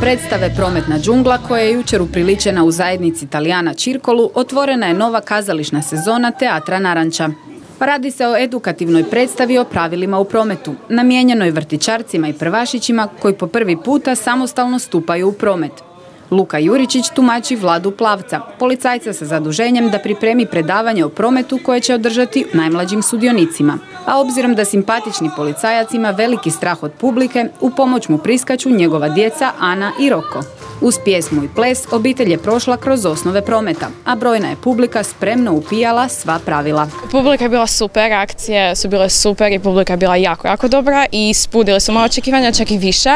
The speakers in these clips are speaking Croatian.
predstave Prometna džungla koja je jučer upriličena u zajednici Italijana Čirkolu otvorena je nova kazališna sezona Teatra Naranča. Radi se o edukativnoj predstavi o pravilima u prometu, namijenjenoj vrtičarcima i prvašićima koji po prvi puta samostalno stupaju u promet. Luka Juričić tumači Vladu Plavca, policajca sa zaduženjem da pripremi predavanje o prometu koje će održati najmlađim sudionicima. A obzirom da simpatični policajac ima veliki strah od publike, u pomoć mu priskaču njegova djeca Ana i Roko. Uz pjesmu i ples obitelj je prošla kroz osnove prometa, a brojna je publika spremno upijala sva pravila. Publika je bila super, akcije su bile super i publika je bila jako, jako dobra i ispunili su moje očekivanja, čak i više.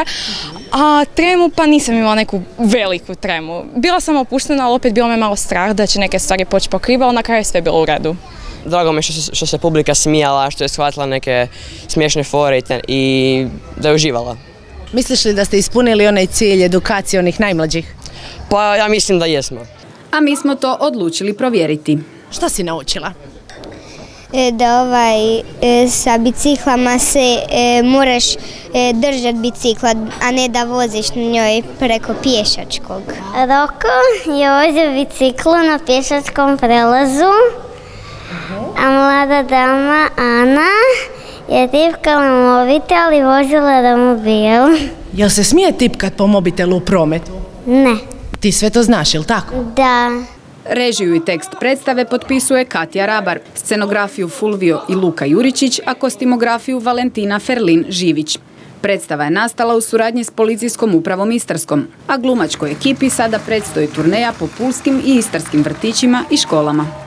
A tremu pa nisam imala neku veliku tremu. Bila sam opuštena, ali opet bilo me malo strah da će neke stvari poći pokriva, ali na kraju je sve bilo u redu. Drago mi je što se, publika smijala, što je shvatila neke smiješne fore i da je uživala. Misliš li da ste ispunili onaj cilj edukacije onih najmlađih? Pa ja mislim da jesmo. A mi smo to odlučili provjeriti. Što si naučila? E, da ovaj e, sa biciklama se e, moraš držati bicikla, a ne da voziš na njoj preko pješačkog. Roko je vozio biciklu na pješačkom prelazu, a mlada dama Ana je tipkala mobitel i vozila romobil. Jel se smije tipkat po mobitelu u prometu? Ne. Ti sve to znaš, jel tako? Da. Režiju i tekst predstave potpisuje Katja Rabar, scenografiju Fulvio i Luka Juričić, a kostimografiju Valentina Ferlin Živić. Predstava je nastala u suradnji s policijskom upravom Istarskom, a glumačkoj ekipi sada predstoji turneja po pulskim i istarskim vrtićima i školama.